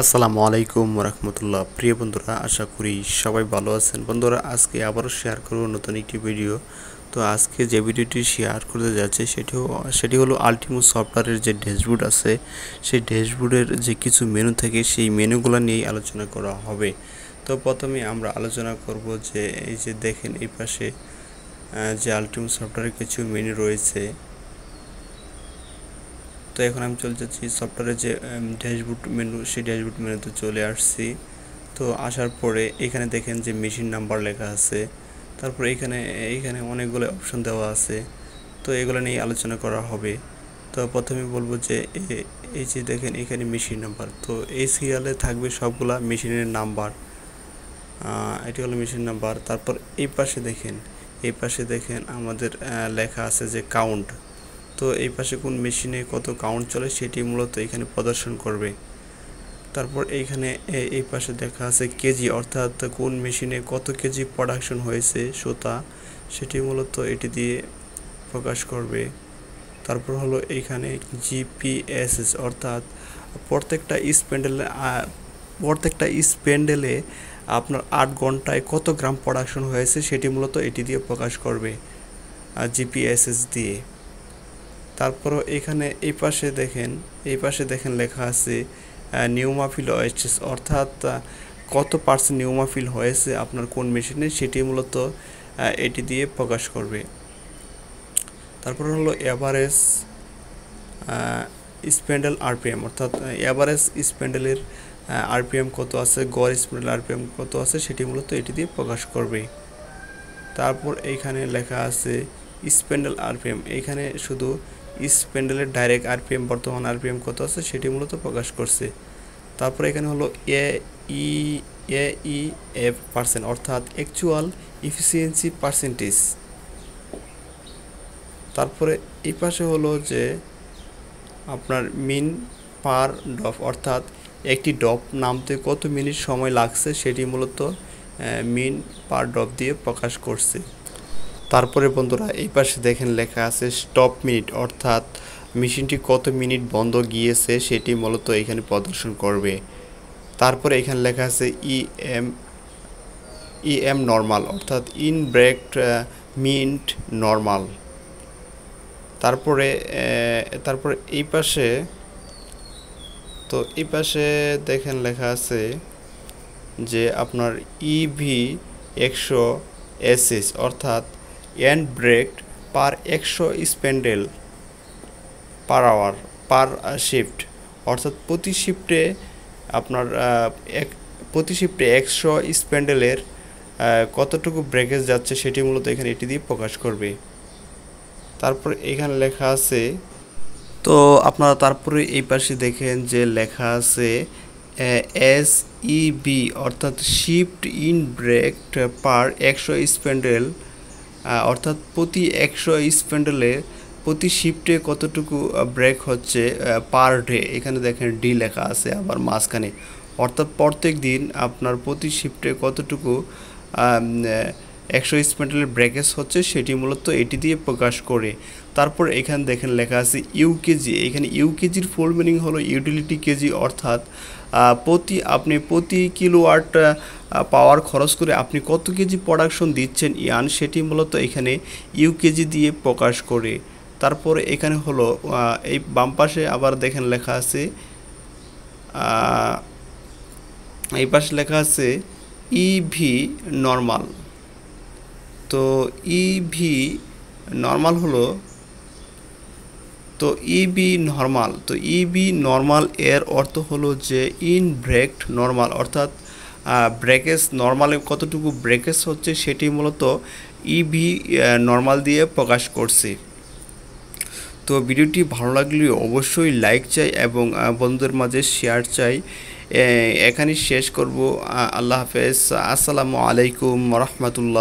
আসসালামু আলাইকুম রহমতুল্লাহ প্রিয় বন্ধুরা, আশা করি সবাই ভালো আছেন। বন্ধুরা, আজকে আবারও শেয়ার করব নতুন একটি ভিডিও তো আজকে যে ভিডিওটি শেয়ার করতে যাচ্ছে, সেটি সেটি হলো আলটিমো সফটওয়্যারের যে ড্যাশবোর্ড আছে, সেই ড্যাশবোর্ডের যে কিছু মেনু থাকে, সেই মেনুগুলো নিয়েই আলোচনা করা হবে। তো প্রথমে আমরা আলোচনা করব যে, এই যে দেখেন এই পাশে যে আলটিমো সফটওয়্যারের কিছু মেনু রয়েছে। তো এখন আমি চলে যাচ্ছি সফটওয়্যারের যে ড্যাশবোর্ড মেনু সেই ড্যাশবোর্ড মেনুতে চলে আসছি। তো আসার পরে এখানে দেখেন যে মেশিন নাম্বার লেখা আছে। তারপর এখানে এইখানে অনেকগুলো অপশন দেওয়া আছে। তো এগুলো নিয়ে আলোচনা করা হবে। তো প্রথমে বলব যে এই যে দেখেন এখানে মেশিন নাম্বার তো এই সিরিয়ালে থাকবে সবগুলা মেশিনের নাম্বার এটি হলো মেশিন নাম্বার তারপর এই পাশে দেখেন, এই পাশে দেখেন আমাদের লেখা আছে যে কাউন্ট এই পাশে কোন মেশিনে কত কাউন্ট চলে সেটি মূলত এখানে প্রদর্শন করবে। তারপর এইখানে এই পাশে দেখা আছে কেজি অর্থাৎ কোন মেশিনে কত কেজি প্রোডাকশন হয়েছে সুতা সেটি মূলত এটি দিয়ে প্রকাশ করবে। তারপর হলো এইখানে জিপিএসএস অর্থাৎ প্রত্যেকটা স্প্যান্ডেলে প্রত্যেকটা স্প্যান্ডেলে আপনার আট ঘন্টায় কত গ্রাম প্রোডাকশন হয়েছে সেটি মূলত এটি দিয়ে প্রকাশ করবে জিপিএসএস দিয়ে। তারপরও এখানে এই পাশে দেখেন, এই পাশে দেখেন লেখা আছে নিউমাফিল ওয়েস্টেস অর্থাৎ কত পার্সেন্ট নিউমাফিল হয়েছে আপনার কোন মেশিনে সেটি মূলত এটি দিয়ে প্রকাশ করবে। তারপর হলো এভারেজ স্প্যান্ডেল আরপিএম অর্থাৎ এভারেজ স্প্যান্ডেলের আরপিএম কত আছে, গড় স্প্যান্ডেল আরপিএম কত আছে সেটি মূলত এটি দিয়ে প্রকাশ করবে। তারপর এইখানে লেখা আছে স্প্যান্ডেল আরপিএম এখানে শুধু স্প্যান্ডেলের ডাইরেক্ট আরপিএম বর্তমান আরপিএম কত আছে সেটি মূলত প্রকাশ করছে। তারপরে এখানে হলো A E A E F percent অর্থাৎ অ্যাকচুয়াল ইফিসিয়েন্সি পার্সেন্টেজ তারপরে এই পাশে হলো যে আপনার মিন পার ডপ অর্থাৎ একটি ডপ নামতে কত মিনিট সময় লাগছে সেটি মূলত মিন পার ডপ দিয়ে প্রকাশ করছে। তারপরে বন্ধুরা, এই পাশে দেখেন লেখা আছে স্টপ মিনিট অর্থাৎ মেশিনটি কত মিনিট বন্ধ গিয়েছে সেটি মূলত এখানে প্রদর্শন করবে। তারপরে এখানে লেখা আছে E M E M normal অর্থাৎ ইন ব্রেক মিন্ট নর্মাল তারপরে তারপরে এই পাশে, তো এই পাশে দেখেন লেখা আছে যে আপনার ইভি একশো এসএস অর্থাৎ এন্ড ব্রেক পার একশো স্প্যান্ডেল পার আওয়ার, পার শিফট। অর্থাৎ প্রতি শিফটে আপনার এক, প্রতি শিফটে একশো স্প্যান্ডেলের কতটুকু ব্রেকেজ যাচ্ছে সেটি মূলত এখানে এটি দিয়ে প্রকাশ করবে। তারপর এখানে লেখা আছে, তো আপনারা তারপরে এই পাশে দেখেন যে লেখা আছে এস ইবি অর্থাৎ শিফট ইন ব্রেক পার একশো স্প্যান্ডেল অর্থাৎ প্রতি একশো স্প্যান্ডেলে প্রতি শিফটে কতটুকু ব্রেক হচ্ছে পার ডে এখানে দেখেন ডি লেখা আছে আবার মাঝখানে। অর্থাৎ প্রত্যেক দিন আপনার প্রতি শিফটে কতটুকু একশো স্প্যান্ডেলের ব্রেকেজ হচ্ছে সেটি মূলত এটি দিয়ে প্রকাশ করে। তারপর এখানে দেখেন লেখা আছে ইউকেজি। এখানে ইউকেজির ফুল মিনিং হলো ইউটিলিটি কেজি, অর্থাৎ প্রতি আপনি প্রতি কিলো কিলোওয়াট পাওয়ার খরচ করে আপনি কত কেজি প্রোডাকশন দিচ্ছেন ইয়ান, সেটি মূলত এখানে ইউকেজি দিয়ে প্রকাশ করে। তারপর এখানে হলো এই বাম পাশে আবার দেখেন লেখা আছে এই পাশে লেখা আছে ইভি নর্মাল। তো ইভি নর্মাল হলো, তো ইবি নর্মাল তো ইবি নর্মাল এর অর্থ হলো যে ইন ব্রেকড নর্মাল অর্থাৎ ব্রেকেজ নর্মালে কতটুকু ব্রেকেজ হচ্ছে সেটি মূলত ইভি নর্মাল দিয়ে প্রকাশ করছে। তো ভিডিওটি ভালো লাগলে অবশ্যই লাইক চাই এবং বন্ধুদের মাঝে শেয়ার চাই। এখানেই শেষ করব। আল্লাহ হাফেজ। আসসালামু আলাইকুম রহমতুল্লাহ।